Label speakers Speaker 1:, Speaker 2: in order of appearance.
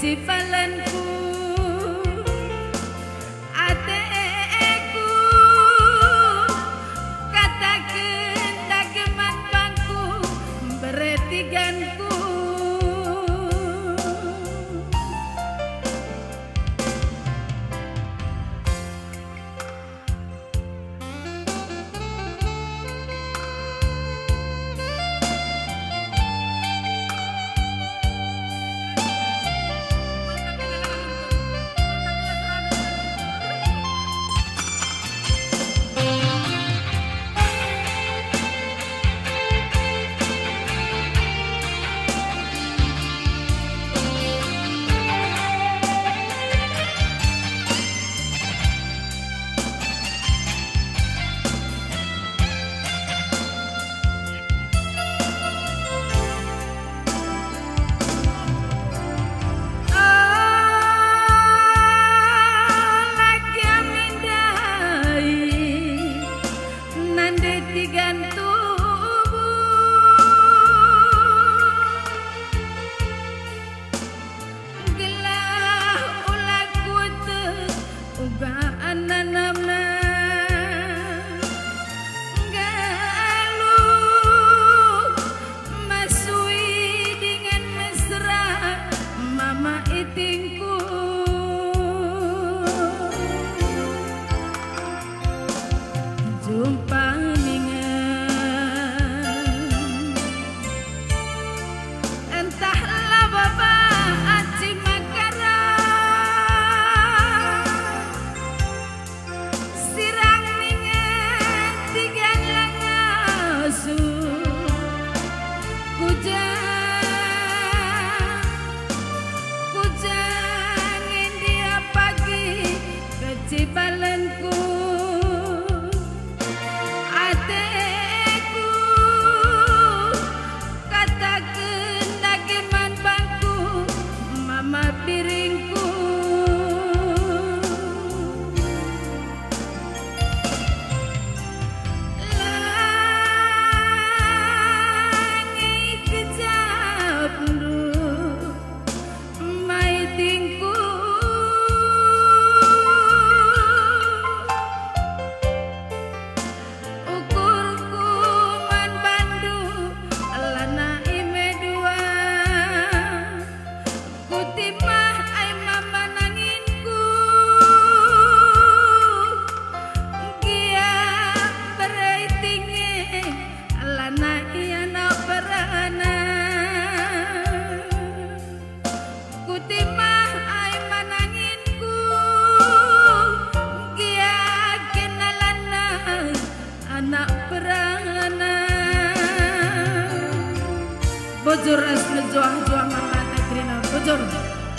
Speaker 1: 几番来。principal